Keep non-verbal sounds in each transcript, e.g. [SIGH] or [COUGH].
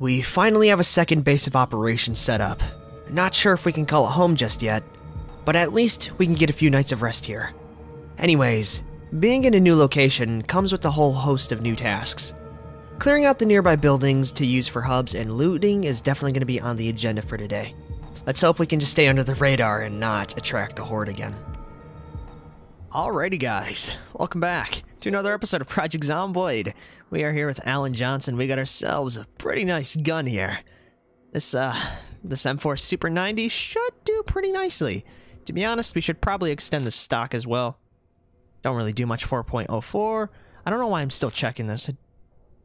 We finally have a second base of operations set up. Not sure if we can call it home just yet, but at least we can get a few nights of rest here. Anyways, being in a new location comes with a whole host of new tasks. Clearing out the nearby buildings to use for hubs and looting is definitely going to be on the agenda for today. Let's hope we can just stay under the radar and not attract the Horde again. Alrighty guys, welcome back to another episode of Project Zomboid. We are here with Alan Johnson. We got ourselves a pretty nice gun here. This, uh, this M4 Super 90 should do pretty nicely. To be honest, we should probably extend the stock as well. Don't really do much 4.04. I don't know why I'm still checking this. It,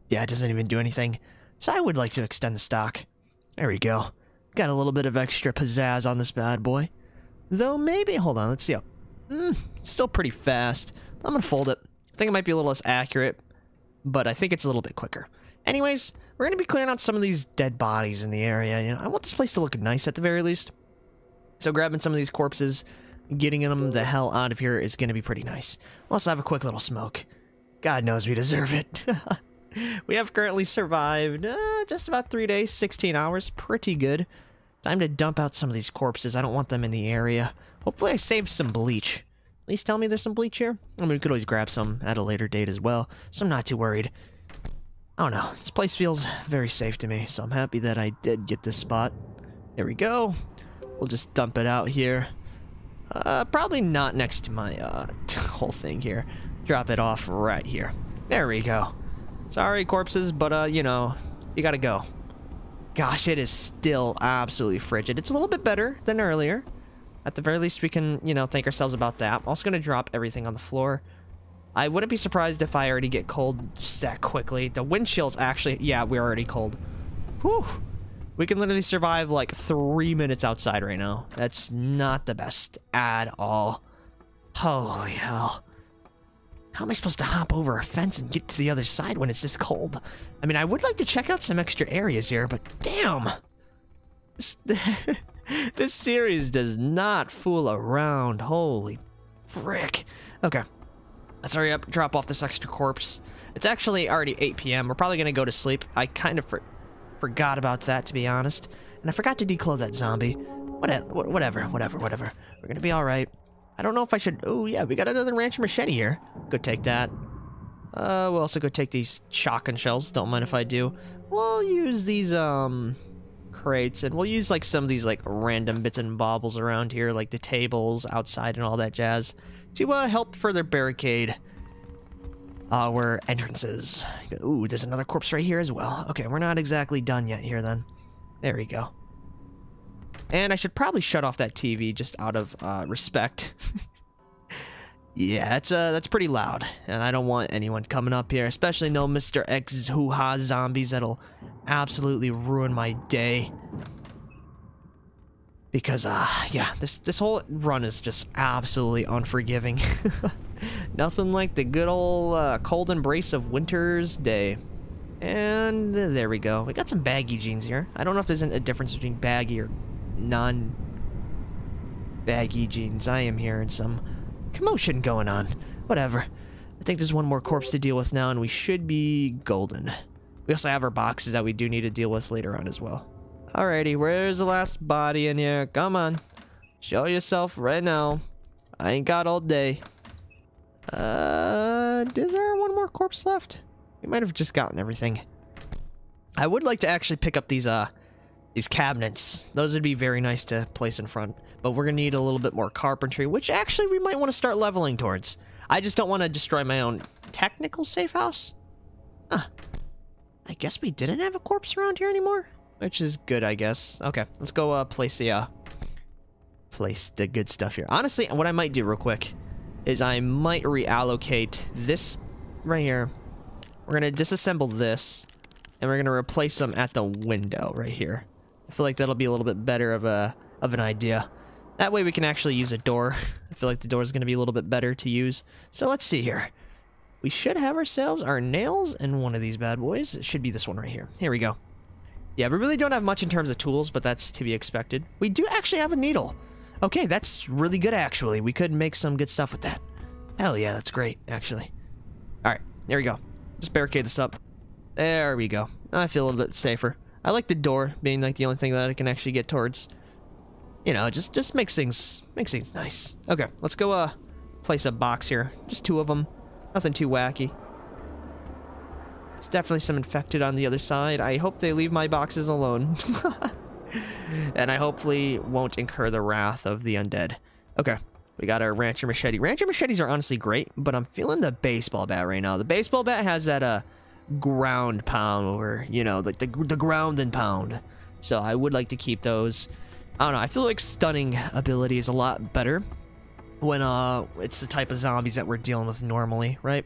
yeah, it doesn't even do anything. So I would like to extend the stock. There we go. Got a little bit of extra pizzazz on this bad boy. Though maybe, hold on, let's see. Mm, still pretty fast. I'm gonna fold it. I think it might be a little less accurate, but I think it's a little bit quicker. Anyways, we're gonna be clearing out some of these dead bodies in the area. You know, I want this place to look nice at the very least. So grabbing some of these corpses, getting them the hell out of here is gonna be pretty nice. We'll also have a quick little smoke. God knows we deserve it. [LAUGHS] we have currently survived uh, just about three days, 16 hours. Pretty good. Time to dump out some of these corpses. I don't want them in the area. Hopefully I saved some bleach. At least tell me there's some bleach here. I mean, we could always grab some at a later date as well, so I'm not too worried. I don't know. This place feels very safe to me, so I'm happy that I did get this spot. There we go. We'll just dump it out here. Uh, probably not next to my uh, [LAUGHS] whole thing here. Drop it off right here. There we go. Sorry, corpses, but, uh, you know, you gotta go. Gosh, it is still absolutely frigid. It's a little bit better than earlier. At the very least, we can, you know, thank ourselves about that. I'm also going to drop everything on the floor. I wouldn't be surprised if I already get cold just that quickly. The wind chills actually... Yeah, we're already cold. Whew. We can literally survive like three minutes outside right now. That's not the best at all. Holy hell. How am I supposed to hop over a fence and get to the other side when it's this cold? I mean, I would like to check out some extra areas here, but damn! [LAUGHS] [LAUGHS] this series does not fool around. Holy frick. Okay. Let's hurry up, drop off this extra corpse. It's actually already 8 p.m. We're probably going to go to sleep. I kind of for forgot about that, to be honest. And I forgot to declothe that zombie. Whatever, whatever, whatever, whatever. We're going to be alright. I don't know if I should... Oh, yeah, we got another ranch machete here. Go take that. Uh, we'll also go take these shotgun shells. Don't mind if I do. We'll use these, um crates, and we'll use like some of these like random bits and bobbles around here, like the tables outside and all that jazz, to uh, help further barricade our entrances. Ooh, there's another corpse right here as well. Okay, we're not exactly done yet here then. There we go. And I should probably shut off that TV just out of uh, respect. [LAUGHS] yeah, that's uh, that's pretty loud, and I don't want anyone coming up here, especially no Mr. X's hoo-ha zombies that'll absolutely ruin my day. Because, uh, yeah, this, this whole run is just absolutely unforgiving. [LAUGHS] Nothing like the good old uh, cold embrace of winter's day. And there we go. We got some baggy jeans here. I don't know if there's a difference between baggy or non-baggy jeans. I am hearing some commotion going on. Whatever. I think there's one more corpse to deal with now, and we should be golden. We also have our boxes that we do need to deal with later on as well. Alrighty, where's the last body in here? Come on. Show yourself right now. I ain't got all day. Uh, is there one more corpse left? We might have just gotten everything. I would like to actually pick up these, uh, these cabinets. Those would be very nice to place in front. But we're gonna need a little bit more carpentry, which actually we might want to start leveling towards. I just don't want to destroy my own technical safe house. Huh. I guess we didn't have a corpse around here anymore? Which is good, I guess. Okay, let's go uh, place the, uh, place the good stuff here. Honestly, what I might do real quick is I might reallocate this right here. We're going to disassemble this, and we're going to replace them at the window right here. I feel like that'll be a little bit better of a of an idea. That way we can actually use a door. [LAUGHS] I feel like the door is going to be a little bit better to use. So let's see here. We should have ourselves our nails and one of these bad boys. It should be this one right here. Here we go. Yeah, we really don't have much in terms of tools, but that's to be expected. We do actually have a needle. Okay, that's really good, actually. We could make some good stuff with that. Hell yeah, that's great, actually. Alright, there we go. Just barricade this up. There we go. I feel a little bit safer. I like the door being like the only thing that I can actually get towards. You know, just just makes things makes things nice. Okay, let's go uh place a box here. Just two of them. Nothing too wacky. It's definitely some infected on the other side. I hope they leave my boxes alone. [LAUGHS] and I hopefully won't incur the wrath of the undead. Okay, we got our Rancher Machete. Rancher Machetes are honestly great, but I'm feeling the baseball bat right now. The baseball bat has that uh, ground pound or, you know, like the, the ground and pound. So I would like to keep those. I don't know, I feel like stunning ability is a lot better when uh it's the type of zombies that we're dealing with normally, right?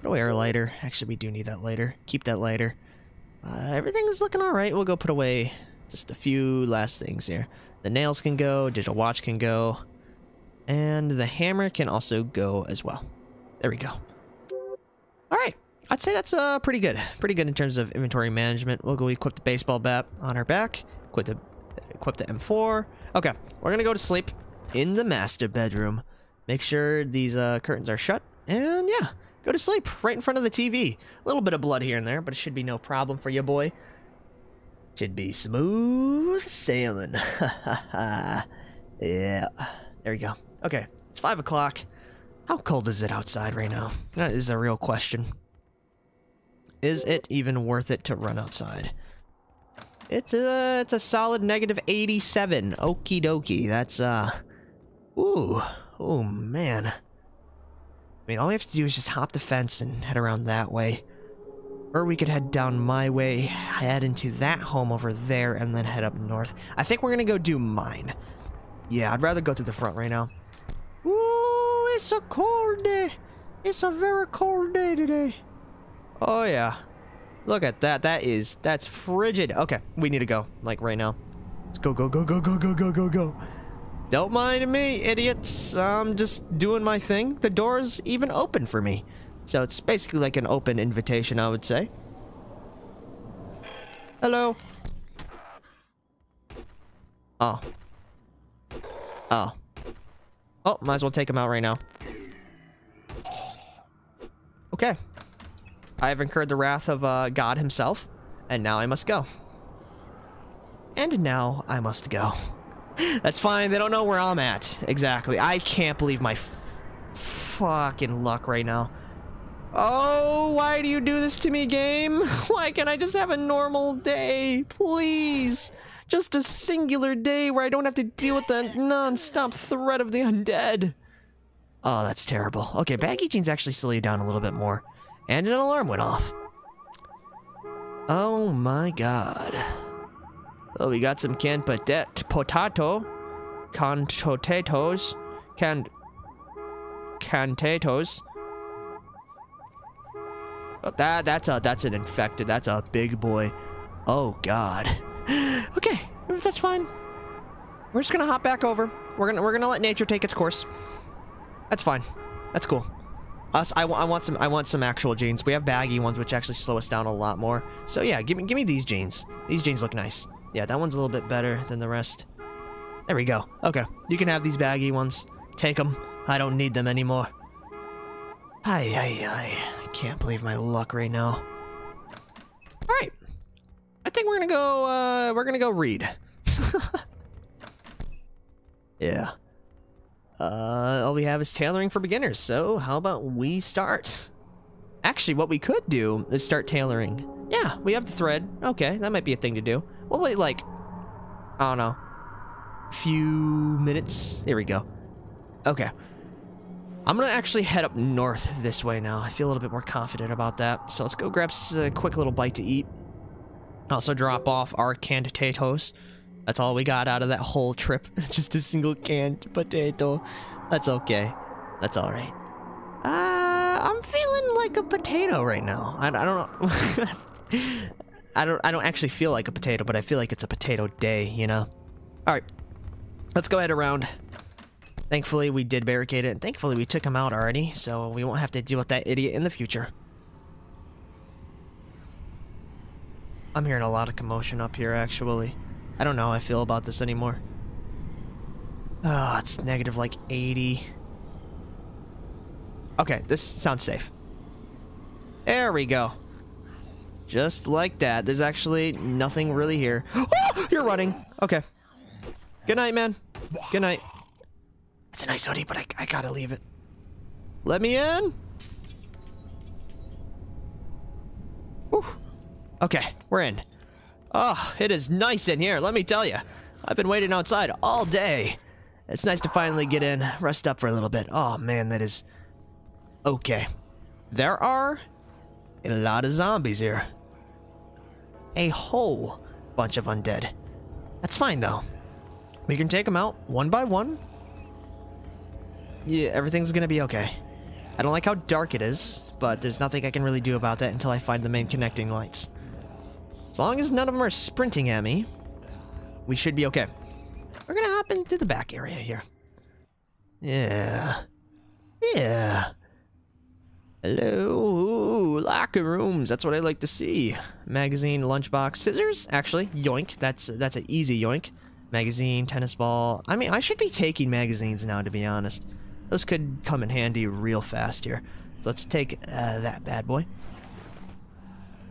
Put away our lighter. Actually, we do need that lighter. Keep that lighter. Uh, everything is looking alright. We'll go put away just a few last things here. The nails can go, digital watch can go, and the hammer can also go as well. There we go. Alright, I'd say that's uh, pretty good. Pretty good in terms of inventory management. We'll go equip the baseball bat on our back, equip the, equip the M4. Okay, we're gonna go to sleep in the master bedroom. Make sure these uh, curtains are shut, and yeah, go to sleep right in front of the TV. A little bit of blood here and there, but it should be no problem for you, boy. Should be smooth sailing. [LAUGHS] yeah. There we go. Okay, it's 5 o'clock. How cold is it outside right now? That is a real question. Is it even worth it to run outside? It's a, it's a solid negative 87. Okie dokie. That's, uh... Ooh. Oh, man. I mean, all we have to do is just hop the fence and head around that way. Or we could head down my way, head into that home over there, and then head up north. I think we're gonna go do mine. Yeah, I'd rather go through the front right now. Ooh, it's a cold day. It's a very cold day today. Oh, yeah. Look at that. That is, that's frigid. Okay, we need to go, like, right now. Let's go, go, go, go, go, go, go, go, go. Don't mind me, idiots. I'm just doing my thing. The door's even open for me. So it's basically like an open invitation, I would say. Hello. Oh. Oh. Oh, might as well take him out right now. Okay. I have incurred the wrath of uh, God himself, and now I must go. And now I must go. [LAUGHS] That's fine, they don't know where I'm at. Exactly. I can't believe my fucking luck right now. Oh, why do you do this to me, game? [LAUGHS] Why can't I just have a normal day? Please. Just a singular day where I don't have to deal with the non-stop threat of the undead. Oh, that's terrible. Okay, baggy jeans actually slow you down a little bit more. And an alarm went off. Oh my god. Oh, we got some canned potet potato. Canned potatoes. Canned... Potatoes. Oh, that that's a that's an infected. That's a big boy. Oh god. [GASPS] okay, that's fine. We're just gonna hop back over. We're gonna we're gonna let nature take its course. That's fine. That's cool. Us, I, I want some I want some actual jeans. We have baggy ones which actually slow us down a lot more. So yeah, give me give me these jeans. These jeans look nice. Yeah, that one's a little bit better than the rest. There we go. Okay, you can have these baggy ones. Take them. I don't need them anymore. Hi, hi, hi can't believe my luck right now. All right. I think we're gonna go, uh, we're gonna go read. [LAUGHS] yeah. Uh, all we have is tailoring for beginners, so how about we start? Actually, what we could do is start tailoring. Yeah, we have the thread. Okay, that might be a thing to do. We'll wait, like, I don't know, a few minutes. There we go. Okay. I'm gonna actually head up north this way now. I feel a little bit more confident about that. So let's go grab a quick little bite to eat. Also drop off our canned potatoes. That's all we got out of that whole trip. [LAUGHS] Just a single canned potato. That's okay. That's alright. Uh, I'm feeling like a potato right now. I, I don't know. [LAUGHS] I don't I don't actually feel like a potato, but I feel like it's a potato day, you know? Alright. Let's go ahead around. Thankfully, we did barricade it, and thankfully we took him out already, so we won't have to deal with that idiot in the future. I'm hearing a lot of commotion up here, actually. I don't know how I feel about this anymore. Oh, it's negative like 80. Okay, this sounds safe. There we go. Just like that. There's actually nothing really here. Oh, [GASPS] you're running. Okay. Good night, man. Good night. It's a nice hoodie, but I, I gotta leave it. Let me in. Whew. Okay, we're in. Oh, it is nice in here, let me tell you. I've been waiting outside all day. It's nice to finally get in, rest up for a little bit. Oh man, that is... Okay. There are a lot of zombies here. A whole bunch of undead. That's fine though. We can take them out one by one. Yeah, everything's gonna be okay. I don't like how dark it is, but there's nothing I can really do about that until I find the main connecting lights. As long as none of them are sprinting at me, we should be okay. We're gonna hop into the back area here. Yeah. Yeah. Hello. Ooh, locker rooms. That's what I like to see. Magazine, lunchbox, scissors. Actually, yoink. That's that's an easy yoink. Magazine, tennis ball. I mean, I should be taking magazines now, to be honest. Those could come in handy real fast here. So let's take uh, that bad boy.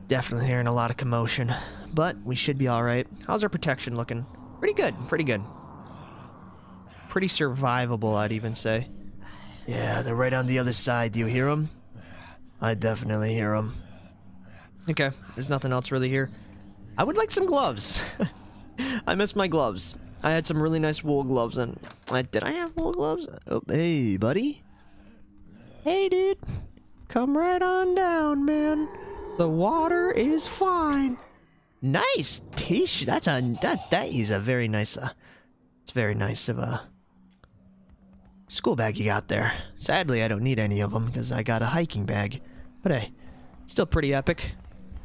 Definitely hearing a lot of commotion, but we should be all right. How's our protection looking? Pretty good. Pretty good. Pretty survivable, I'd even say. Yeah, they're right on the other side. Do you hear them? I definitely hear them. Okay, there's nothing else really here. I would like some gloves. [LAUGHS] I miss my gloves. I had some really nice wool gloves and uh, did I have wool gloves? Oh, hey, buddy. Hey, dude. Come right on down, man. The water is fine. Nice t-shirt. That's a that that is a very nice. Uh, it's very nice of a school bag you got there. Sadly, I don't need any of them because I got a hiking bag. But hey, still pretty epic.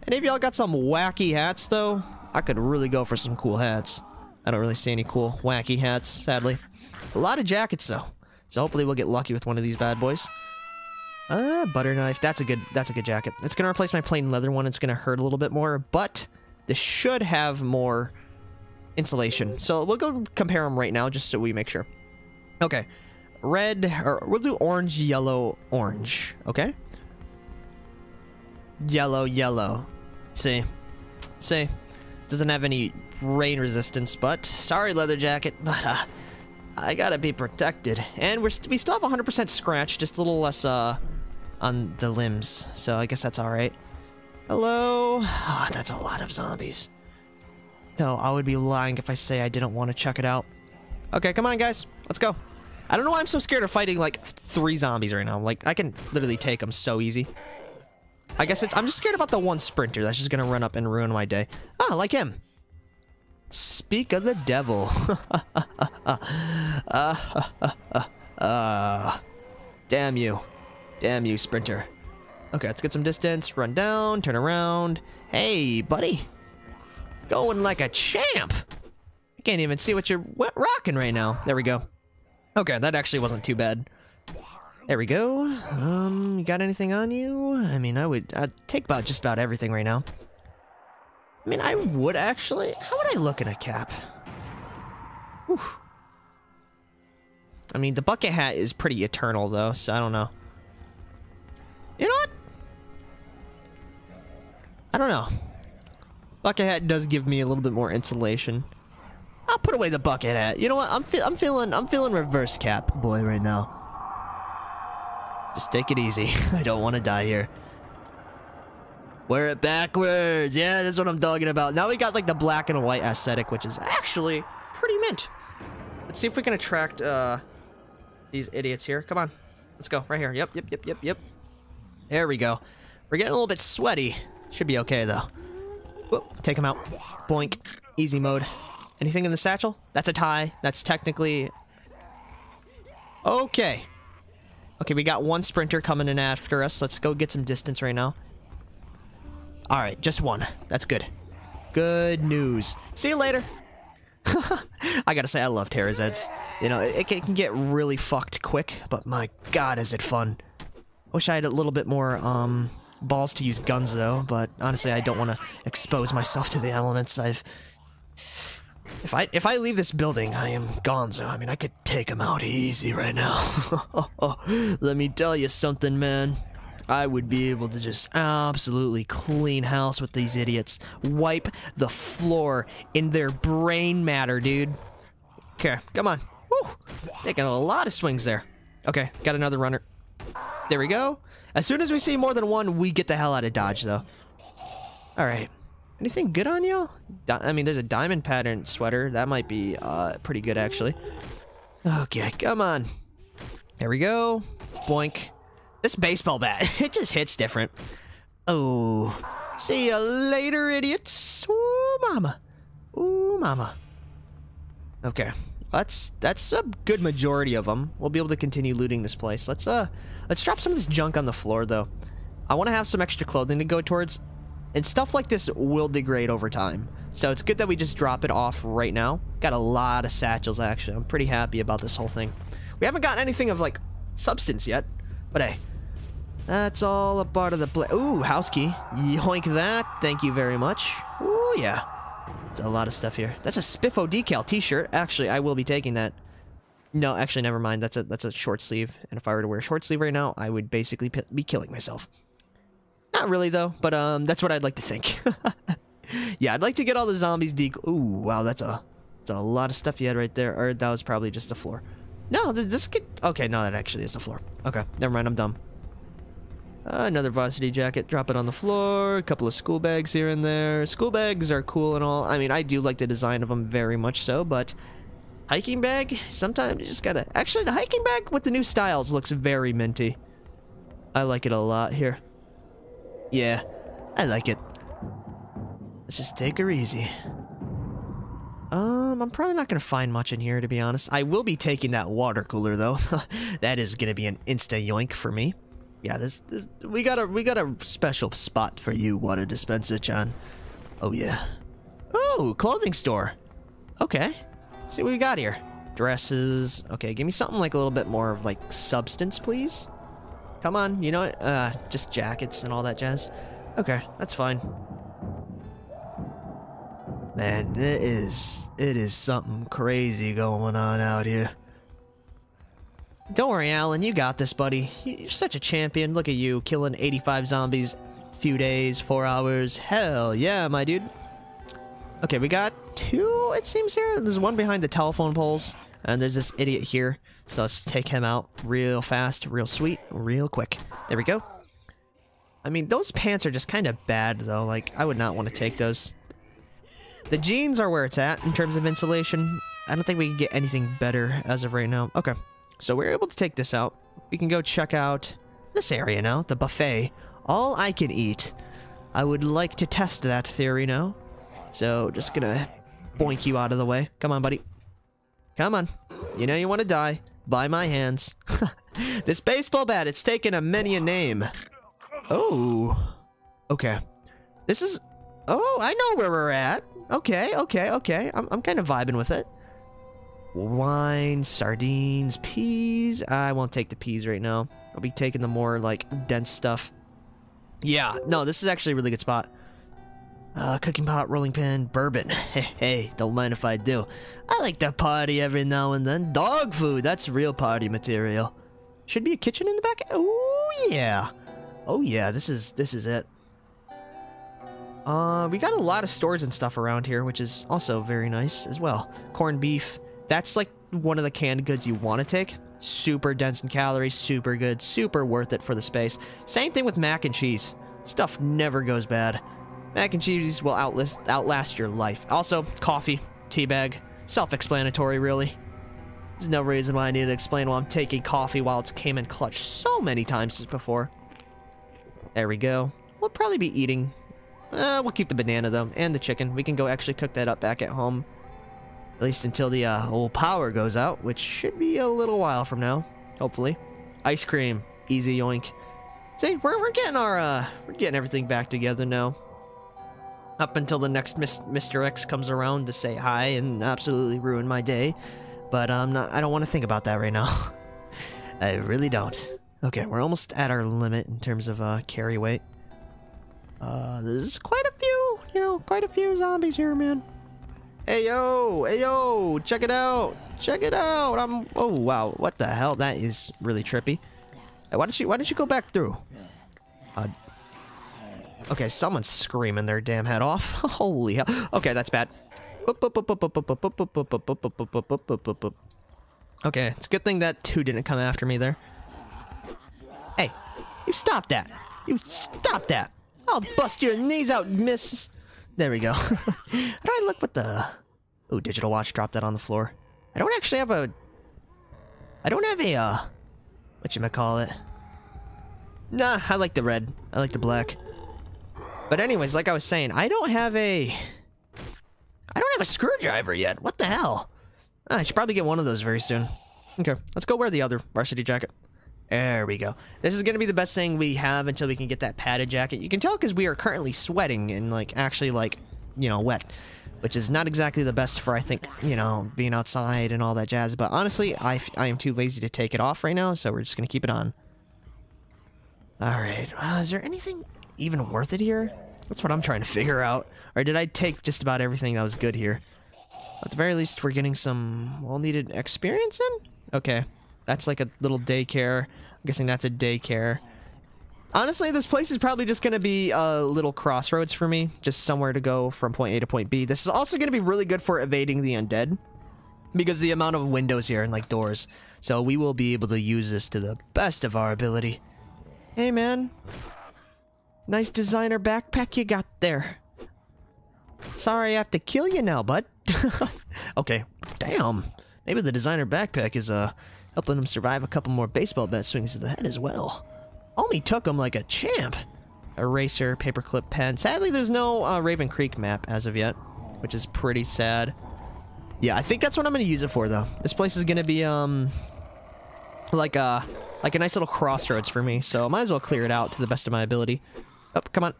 Any of y'all got some wacky hats though? I could really go for some cool hats. I don't really see any cool wacky hats, sadly. A lot of jackets though. So hopefully we'll get lucky with one of these bad boys. Uh, butter knife. That's a good. That's a good jacket. It's gonna replace my plain leather one. It's gonna hurt a little bit more, but this should have more insulation. So we'll go compare them right now, just so we make sure. Okay, red or we'll do orange, yellow, orange. Okay. Yellow, yellow. See, see. Doesn't have any rain resistance, but sorry, leather jacket, but uh, I gotta be protected. And we're st we still have 100% scratch, just a little less uh on the limbs, so I guess that's alright. Hello? Oh, that's a lot of zombies. Though, I would be lying if I say I didn't want to check it out. Okay, come on, guys. Let's go. I don't know why I'm so scared of fighting, like, three zombies right now. Like, I can literally take them so easy. I guess it's... I'm just scared about the one sprinter that's just gonna run up and ruin my day. Ah, like him. Speak of the devil. uh, [LAUGHS] uh, damn you. Damn you, sprinter. Okay, let's get some distance, run down, turn around. Hey, buddy. Going like a champ. I can't even see what you're rocking right now. There we go. Okay, that actually wasn't too bad. There we go. Um, you got anything on you? I mean, I would I'd take about just about everything right now. I mean, I would actually. How would I look in a cap? Whew. I mean, the bucket hat is pretty eternal, though, so I don't know. You know what? I don't know. Bucket hat does give me a little bit more insulation. I'll put away the bucket hat. You know what? I'm I'm feeling I'm feeling reverse cap boy right now. Just take it easy. [LAUGHS] I don't want to die here. Wear it backwards. Yeah, that's what I'm talking about. Now we got like the black and white aesthetic, which is actually pretty mint. Let's see if we can attract uh, these idiots here. Come on. Let's go. Right here. Yep, yep, yep, yep, yep. There we go. We're getting a little bit sweaty. Should be okay, though. Whoop, take him out. Boink. Easy mode. Anything in the satchel? That's a tie. That's technically... Okay. Okay, we got one sprinter coming in after us. Let's go get some distance right now. Alright, just one. That's good. Good news. See you later. [LAUGHS] I gotta say, I love Terrazeds. You know, it, it, can get really fucked quick, but my god, is it fun. Wish I had a little bit more, um, balls to use guns, though, but honestly, I don't want to expose myself to the elements. I've... If I if I leave this building, I am gonzo. I mean, I could take him out easy right now. [LAUGHS] Let me tell you something, man. I would be able to just absolutely clean house with these idiots. Wipe the floor in their brain matter, dude. Okay, come on. Woo! Taking a lot of swings there. Okay, got another runner. There we go. As soon as we see more than one, we get the hell out of Dodge, though. Alright. Anything good on? Di I mean, there's a diamond pattern sweater. That might be uh, pretty good, actually. Okay, come on. There we go. Boink. This baseball bat, [LAUGHS] it just hits different. Oh. See you later, idiots. Ooh, mama. Ooh, mama. Okay. That's that's a good majority of them. We'll be able to continue looting this place. Let's uh let's drop some of this junk on the floor though. I want to have some extra clothing to go towards. And stuff like this will degrade over time. So it's good that we just drop it off right now. Got a lot of satchels actually. I'm pretty happy about this whole thing. We haven't gotten anything of like substance yet. But hey, that's all a part of the play. Ooh, house key. Yoink that. Thank you very much. Ooh, yeah. It's a lot of stuff here. That's a Spiffo decal t-shirt. Actually, I will be taking that. No, actually, never mind. That's a that's a short sleeve. And if I were to wear a short sleeve right now, I would basically be killing myself. Not really, though. But um, that's what I'd like to think. [LAUGHS] yeah, I'd like to get all the zombies decal. Ooh, wow, that's a, that's a lot of stuff you had right there. Or that was probably just the floor. No, this get... Okay, no, that actually is the floor. Okay, never mind, I'm dumb. Uh, another varsity jacket, drop it on the floor. A couple of school bags here and there. School bags are cool and all. I mean, I do like the design of them very much so, but hiking bag, sometimes you just gotta... Actually, the hiking bag with the new styles looks very minty. I like it a lot here. Yeah, I like it. Let's just take her easy. Um, I'm probably not going to find much in here, to be honest. I will be taking that water cooler, though. [LAUGHS] that is going to be an insta-yoink for me. Yeah, this, this, we got a we got a special spot for you, water dispenser, John. Oh yeah. Oh, clothing store. Okay. See what we got here. Dresses. Okay, give me something like a little bit more of like substance, please. Come on, you know what? Uh, just jackets and all that jazz. Okay, that's fine. Man, it is it is something crazy going on out here. Don't worry, Alan. You got this, buddy. You're such a champion. Look at you, killing 85 zombies, few days, four hours. Hell yeah, my dude. Okay, we got two, it seems, here. There's one behind the telephone poles, and there's this idiot here. So let's take him out real fast, real sweet, real quick. There we go. I mean, those pants are just kind of bad, though. Like, I would not want to take those. The jeans are where it's at in terms of insulation. I don't think we can get anything better as of right now. Okay. So we're able to take this out. We can go check out this area now, the buffet. All I can eat. I would like to test that theory now. So just gonna boink you out of the way. Come on, buddy. Come on. You know you want to die. By my hands. [LAUGHS] this baseball bat, it's taken a many a name. Oh. Okay. This is... Oh, I know where we're at. Okay, okay, okay. I'm, I'm kind of vibing with it wine, sardines, peas. I won't take the peas right now. I'll be taking the more, like, dense stuff. Yeah, no, this is actually a really good spot. Uh, cooking pot, rolling pin, bourbon. Hey, [LAUGHS] hey, don't mind if I do. I like to party every now and then. Dog food, that's real party material. Should be a kitchen in the back. Oh yeah. Oh yeah, this is this is it. Uh, we got a lot of stores and stuff around here, which is also very nice as well. Corned beef, that's like one of the canned goods you want to take. Super dense in calories, super good, super worth it for the space. Same thing with mac and cheese. Stuff never goes bad. Mac and cheese will outlast, outlast your life. Also, coffee, tea bag, self-explanatory really. There's no reason why I need to explain why I'm taking coffee while it's came in clutch so many times before. There we go. We'll probably be eating. Uh, we'll keep the banana though, and the chicken. We can go actually cook that up back at home. At least until the uh, old power goes out, which should be a little while from now, hopefully. Ice cream, easy yoink. See, we're, we're getting our, uh, we're getting everything back together now. Up until the next Mis Mr. X comes around to say hi and absolutely ruin my day. But I'm um, not, I don't want to think about that right now. [LAUGHS] I really don't. Okay, we're almost at our limit in terms of uh, carry weight. Uh, there's quite a few, you know, quite a few zombies here, man. Hey yo, hey yo, check it out, check it out. I'm. Oh wow, what the hell? That is really trippy. Why don't you Why don't you go back through? Uh, okay, someone's screaming their damn head off. Holy hell. Okay, that's bad. Okay, it's a good thing that two didn't come after me there. Hey, you stop that. You stop that. I'll bust your knees out, miss. There we go. How do I look with the... Oh, digital watch, drop that on the floor. I don't actually have a... I don't have a, uh... Whatchamacallit? Nah, I like the red. I like the black. But anyways, like I was saying, I don't have a... I don't have a screwdriver yet. What the hell? Ah, I should probably get one of those very soon. Okay, let's go wear the other varsity jacket. There we go. This is going to be the best thing we have until we can get that padded jacket. You can tell because we are currently sweating and, like, actually, like, you know, wet. Which is not exactly the best for, I think, you know, being outside and all that jazz. But honestly, I, I am too lazy to take it off right now, so we're just going to keep it on. Alright, uh, is there anything even worth it here? That's what I'm trying to figure out. Or did I take just about everything that was good here? At the very least, we're getting some well-needed experience in? Okay. That's like a little daycare. I'm guessing that's a daycare. Honestly, this place is probably just going to be a little crossroads for me. Just somewhere to go from point A to point B. This is also going to be really good for evading the undead. Because the amount of windows here and like doors. So we will be able to use this to the best of our ability. Hey man. Nice designer backpack you got there. Sorry I have to kill you now, bud. [LAUGHS] okay, damn. Maybe the designer backpack is uh helping him survive a couple more baseball bat swings to the head as well. Only took him like a champ. Eraser, paperclip pen. Sadly, there's no uh, Raven Creek map as of yet, which is pretty sad. Yeah, I think that's what I'm going to use it for, though. This place is going to be, um, like a, like a nice little crossroads for me, so I might as well clear it out to the best of my ability. Oh, come on.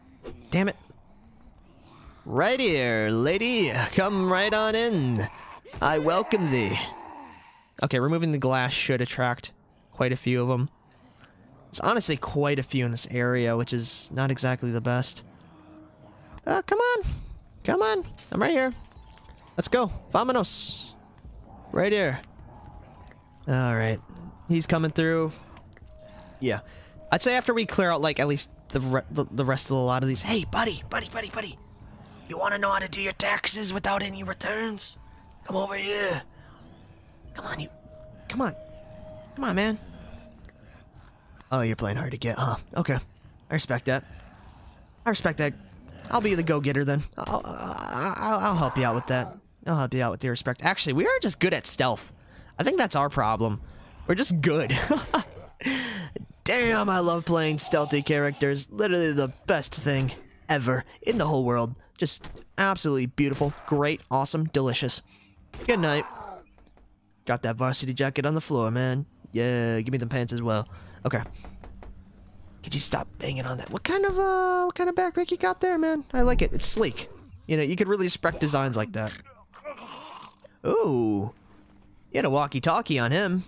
Damn it. Right here, lady. Come right on in. I welcome thee. Okay, removing the glass should attract quite a few of them. It's honestly quite a few in this area, which is not exactly the best. Uh, come on. Come on. I'm right here. Let's go. Vamonos. Right here. Alright. He's coming through. Yeah. I'd say after we clear out, like, at least the, re the, rest of a lot of these... Hey, buddy! Buddy, buddy, buddy! You want to know how to do your taxes without any returns? Come over here. Come on, you. Come on. Come on, man. Oh, you're playing hard to get, huh? Okay. I respect that. I respect that. I'll be the go-getter then. I'll, I'll, I'll help you out with that. I'll help you out with the respect. Actually, we are just good at stealth. I think that's our problem. We're just good. [LAUGHS] Damn, I love playing stealthy characters. Literally the best thing ever in the whole world. Just absolutely beautiful, great, awesome, delicious. Good night. Drop that varsity jacket on the floor, man. Yeah, give me the pants as well. Okay. Could you stop banging on that? What kind of, uh, what kind of backpack you got there, man? I like it. It's sleek. You know, you could really respect designs like that. Ooh. You had a walkie-talkie on him.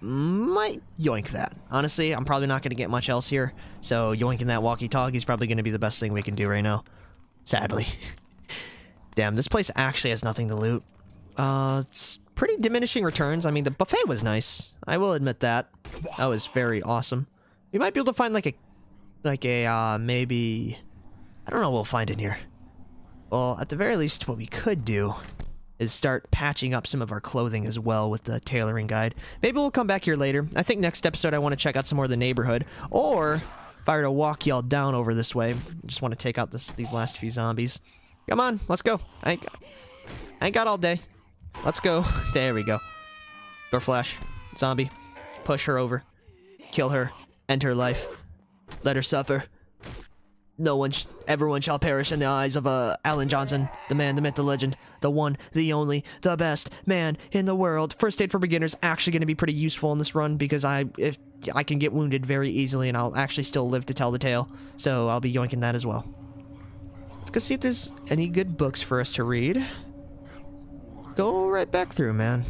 Might yoink that. Honestly, I'm probably not going to get much else here. So yoinking that walkie-talkie is probably going to be the best thing we can do right now. Sadly. [LAUGHS] Damn, this place actually has nothing to loot. Uh, it's pretty diminishing returns. I mean, the buffet was nice. I will admit that. That was very awesome. We might be able to find like a, like a, uh, maybe, I don't know what we'll find in here. Well, at the very least, what we could do is start patching up some of our clothing as well with the tailoring guide. Maybe we'll come back here later. I think next episode I want to check out some more of the neighborhood. Or, if I were to walk y'all down over this way, I just want to take out this, these last few zombies. Come on, let's go. I ain't, I ain't got all day. Let's go. [LAUGHS] There we go. Door flash. Zombie. Push her over. Kill her. End her life. Let her suffer. No one, sh everyone shall perish in the eyes of uh, Alan Johnson, the man, the myth, the legend, the one, the only, the best man in the world. First aid for beginners actually going to be pretty useful in this run because I, if I can get wounded very easily and I'll actually still live to tell the tale, so I'll be yoinking that as well. Let's go see if there's any good books for us to read. Go right back through, man.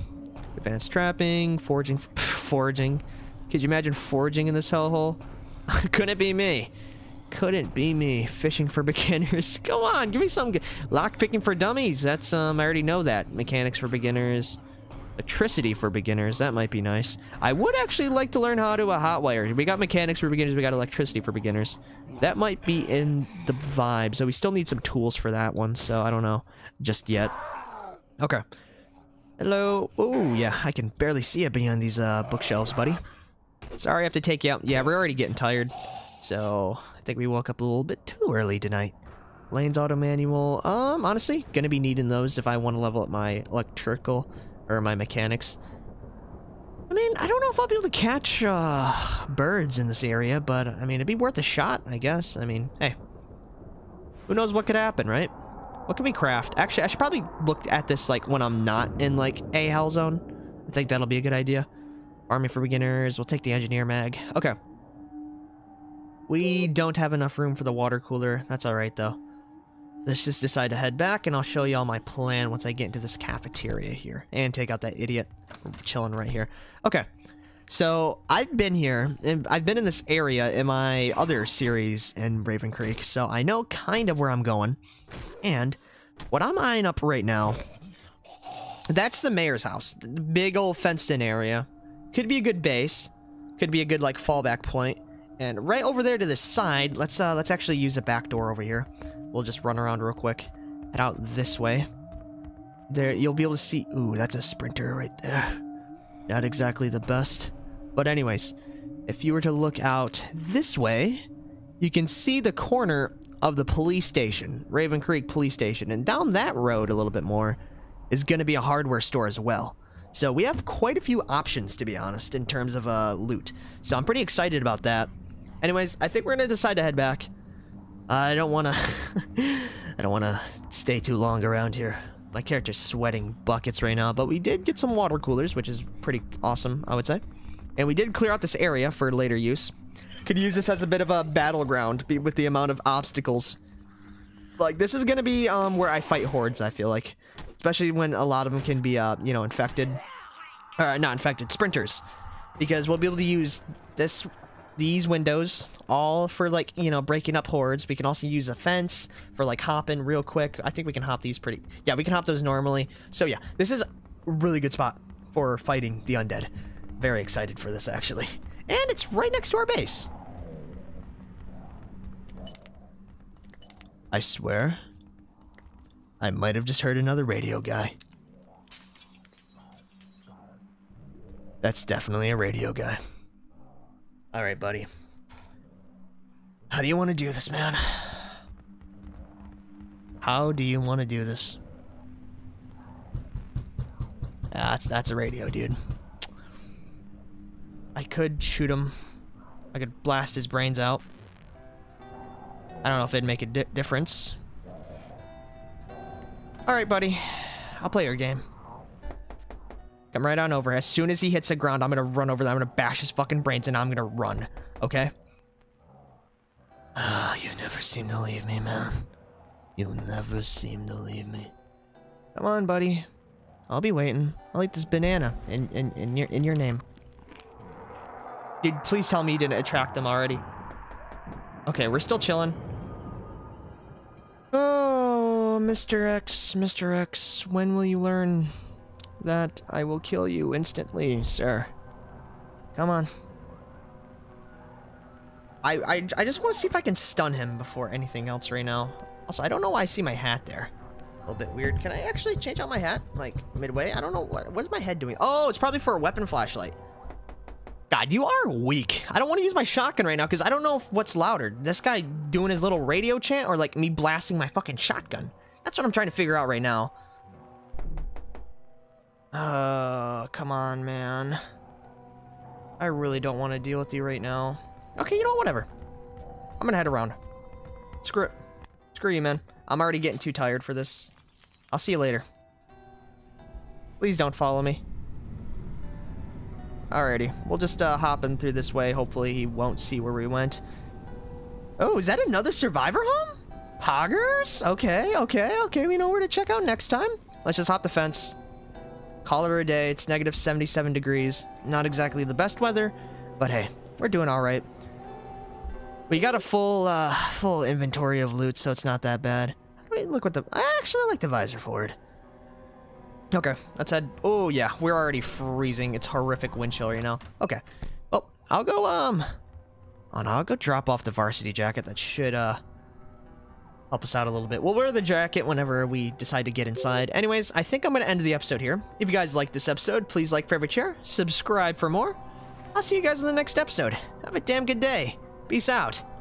Advanced trapping, foraging, [SIGHS] foraging. Could you imagine foraging in this hellhole? [LAUGHS] Couldn't it be me. Couldn't be me. Fishing for [LAUGHS] beginners. Come on, give me some lock picking for dummies. That's um I already know that. Mechanics for beginners. Electricity for beginners. That might be nice. I would actually like to learn how to a hot wire. We got mechanics for beginners. We got electricity for beginners. That might be in the vibe. So we still need some tools for that one. So I don't know just yet. Okay. Hello. Oh, yeah. I can barely see it beyond these uh, bookshelves, buddy. Sorry I have to take you out. Yeah, we're already getting tired. So I think we woke up a little bit too early tonight. Laine's auto manual. Um, honestly, gonna be needing those if I want to level up my electrical or my mechanics. I mean, I don't know if I'll be able to catch uh, birds in this area, but I mean, it'd be worth a shot, I guess. I mean, hey, who knows what could happen, right? What can we craft? Actually, I should probably look at this like when I'm not in like a hell zone. I think that'll be a good idea. Army for beginners. We'll take the engineer mag. Okay. We don't have enough room for the water cooler. That's all right though. Let's just decide to head back and I'll show you all my plan once I get into this cafeteria here. And take out that idiot chilling right here. Okay. So, I've been here, and I've been in this area in my other series in Raven Creek, so I know kind of where I'm going. And, what I'm eyeing up right now, that's the mayor's house. The big old fenced-in area. Could be a good base. Could be a good, like, fallback point. And right over there to the side, let's, uh, let's actually use a back door over here. We'll just run around real quick. Head out this way. There, you'll be able to see... Ooh, that's a sprinter right there. Not exactly the best. But anyways, if you were to look out this way, you can see the corner of the police station, Raven Creek Police Station. And down that road a little bit more is going to be a hardware store as well. So we have quite a few options, to be honest, in terms of uh, loot. So I'm pretty excited about that. Anyways, I think we're to decide to head back. I don't want to... [LAUGHS] I don't want to stay too long around here. My character's sweating buckets right now, but we did get some water coolers, which is pretty awesome, I would say. And we did clear out this area for later use. Could use this as a bit of a battleground with the amount of obstacles. Like, this is to be um, where I fight hordes, I feel like. Especially when a lot of them can be, uh, you know, infected. Or, not infected, sprinters. Because we'll be able to use this these windows all for like you know breaking up hordes. We can also use a fence for like hopping real quick. I think we can hop these pretty yeah we can hop those normally. So yeah this is a really good spot for fighting the undead. Very excited for this actually. And it's right next to our base. I swear i might have just heard another radio guy. That's definitely a radio guy all right, buddy. How do you want to do this, man? How do you want to do this? Ah, that's that's a radio, dude. I could shoot him. I could blast his brains out. I don't know if it'd make a di difference. All right, buddy. I'll play your game. Come right on over. As soon as he hits the ground, I'm gonna run over there. I'm gonna bash his fucking brains and I'm gonna run. Okay? Ah, you never seem to leave me, man. You never seem to leave me. Come on, buddy. I'll be waiting. I'll eat this banana in, in, in, your, in your name. Did, please tell me you didn't attract them already. Okay, we're still chilling. Oh, Mr. X, Mr. X, when will you learn that I will kill you instantly, sir. Come on. I, I, I just want to see if I can stun him before anything else right now. Also, I don't know why I see my hat there. A little bit weird. Can I actually change out my hat, like, midway? I don't know. What, what is my head doing? Oh, it's probably for a weapon flashlight. God, you are weak. I don't want to use my shotgun right now because I don't know what's louder. This guy doing his little radio chant or, like, me blasting my fucking shotgun. That's what I'm trying to figure out right now. Uh, come on, man. I really don't want to deal with you right now. Okay, you know what, whatever. I'm gonna head around. Screw it. Screw you, man. I'm already getting too tired for this. I'll see you later. Please don't follow me. Alrighty, we'll just uh, hop in through this way. Hopefully he won't see where we went. Oh, is that another survivor home? Poggers? Okay, okay, okay. We know where to check out next time. Let's just hop the fence. Call it a day. It's negative 77 degrees. Not exactly the best weather, but hey, we're doing all right. We got a full, uh, full inventory of loot, so it's not that bad. Look what the... I actually like the visor forward. Okay, let's head. Oh yeah, we're already freezing. It's horrific wind chill right now. Okay, well I'll go. Um, oh no, I'll go drop off the varsity jacket. That should uh help us out a little bit. We'll wear the jacket whenever we decide to get inside. Anyways, I think I'm gonna end the episode here. If you guys like this episode, please like, favorite, share, subscribe for more. I'll see you guys in the next episode. Have a damn good day. Peace out.